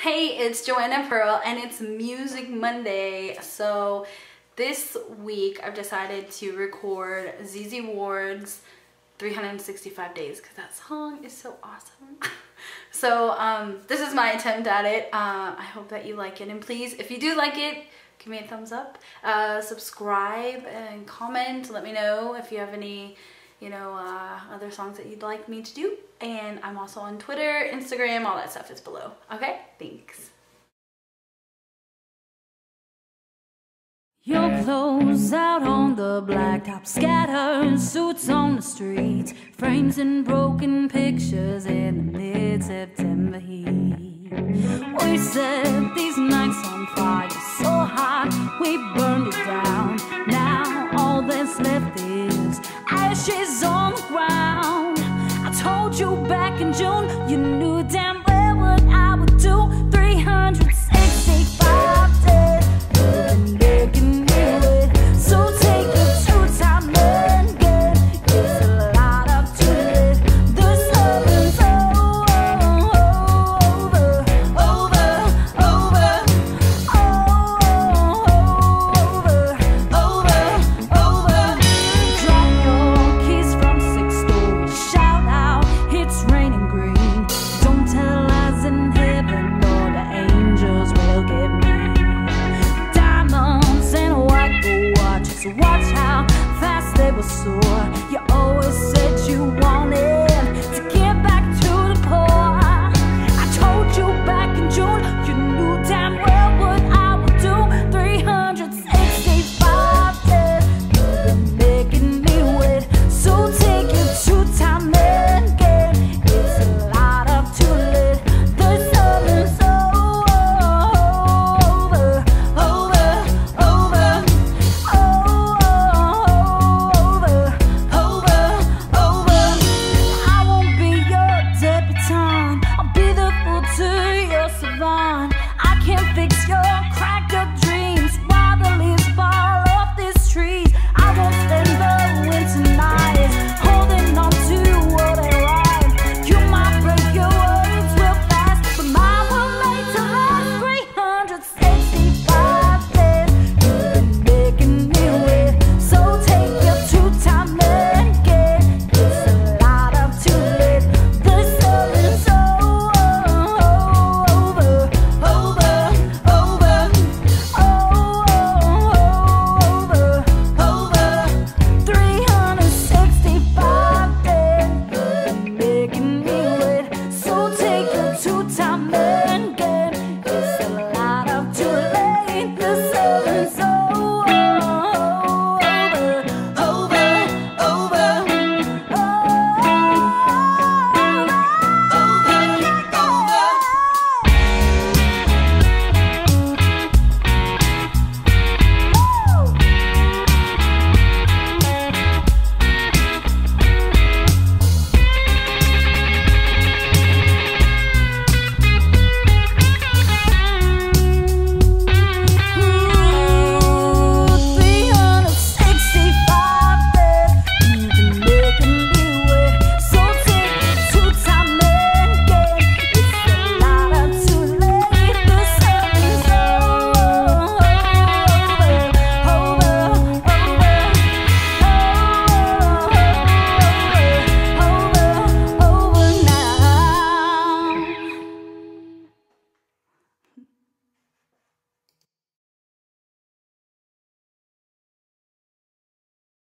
Hey, it's Joanna Pearl and it's Music Monday. So this week I've decided to record ZZ Ward's 365 Days because that song is so awesome. so um, this is my attempt at it. Uh, I hope that you like it and please, if you do like it, give me a thumbs up, uh, subscribe and comment. Let me know if you have any you know, uh, other songs that you'd like me to do. And I'm also on Twitter, Instagram, all that stuff is below. Okay, thanks. Your clothes out on the blacktop, scattered suits on the streets, frames and broken pictures in the mid-September heat. We set these nights on fire so hot we burned it down. Now all that's left ashes on the ground. I told you back in June, you knew damn sore. You always say.